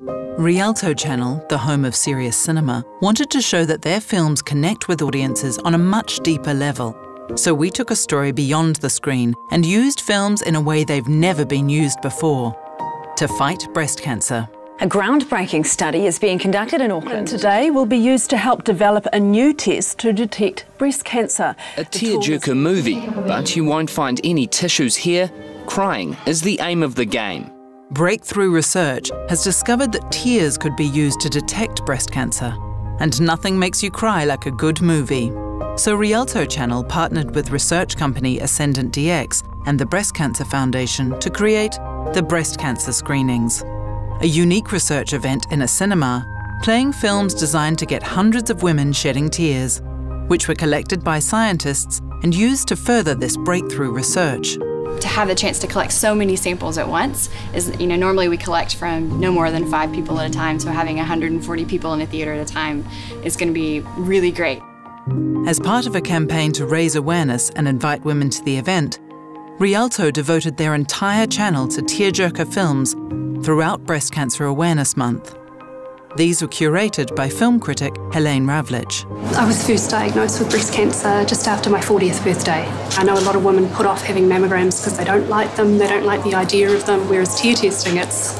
Rialto Channel, the home of serious cinema, wanted to show that their films connect with audiences on a much deeper level. So we took a story beyond the screen and used films in a way they've never been used before to fight breast cancer. A groundbreaking study is being conducted in Auckland. Today will be used to help develop a new test to detect breast cancer. A tearjerker movie, but you won't find any tissues here. Crying is the aim of the game. Breakthrough research has discovered that tears could be used to detect breast cancer. And nothing makes you cry like a good movie. So Rialto Channel partnered with research company Ascendant DX and the Breast Cancer Foundation to create the breast cancer screenings a unique research event in a cinema, playing films designed to get hundreds of women shedding tears, which were collected by scientists and used to further this breakthrough research. To have the chance to collect so many samples at once is, you know, normally we collect from no more than five people at a time, so having 140 people in a theater at a time is going to be really great. As part of a campaign to raise awareness and invite women to the event, Rialto devoted their entire channel to tearjerker films throughout Breast Cancer Awareness Month. These were curated by film critic Helene Ravlich. I was first diagnosed with breast cancer just after my 40th birthday. I know a lot of women put off having mammograms because they don't like them, they don't like the idea of them, whereas tear testing, it's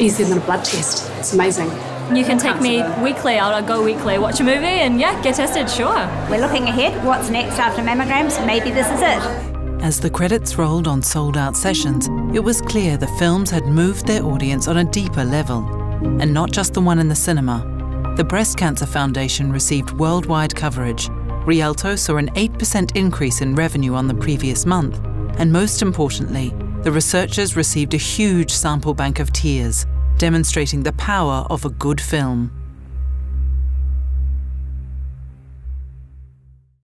easier than a blood test. It's amazing. You can take me weekly. I'll go weekly, watch a movie, and yeah, get tested, sure. We're looking ahead. What's next after mammograms? Maybe this is it. As the credits rolled on sold out sessions, it was clear the films had moved their audience on a deeper level. And not just the one in the cinema. The Breast Cancer Foundation received worldwide coverage. Rialto saw an 8% increase in revenue on the previous month. And most importantly, the researchers received a huge sample bank of tears, demonstrating the power of a good film.